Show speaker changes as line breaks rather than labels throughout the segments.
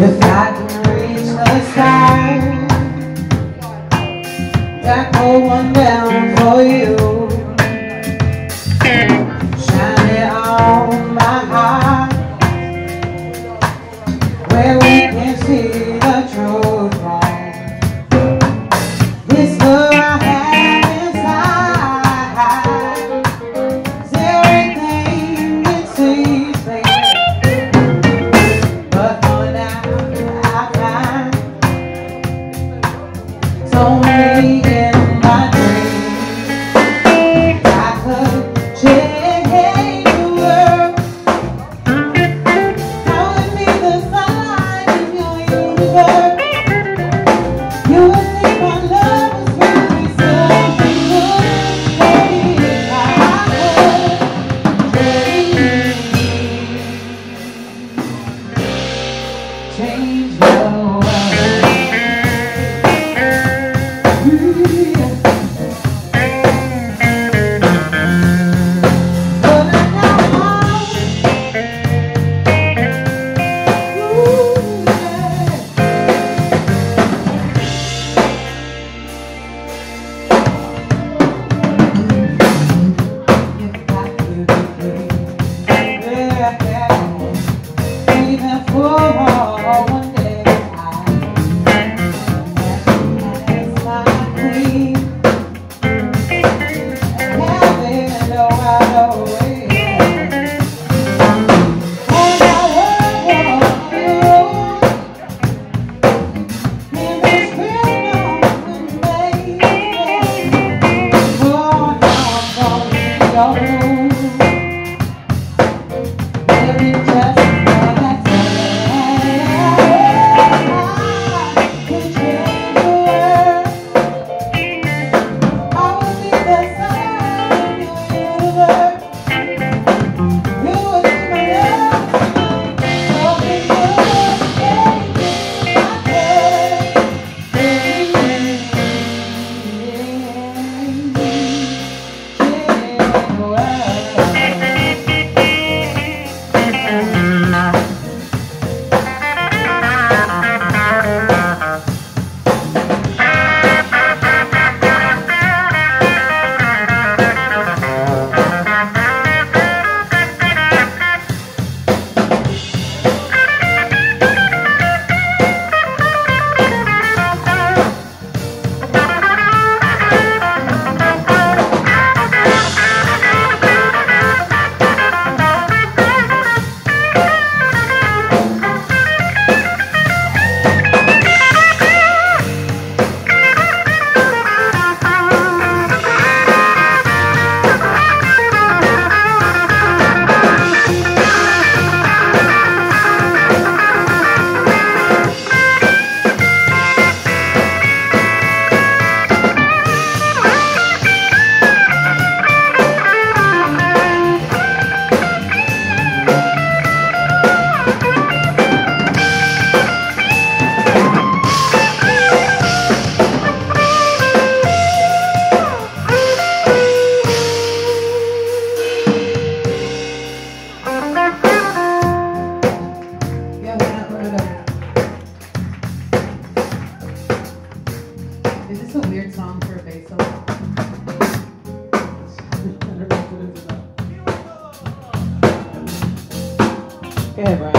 If I can reach the sky. One down for you. Shine it on my heart. Where we can see the truth. loving. Every test. Is this a weird song for a bass solo? Go ahead, Brian.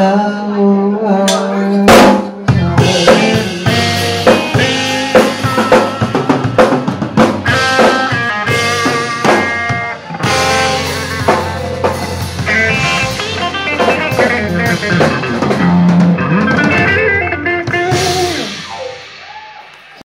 The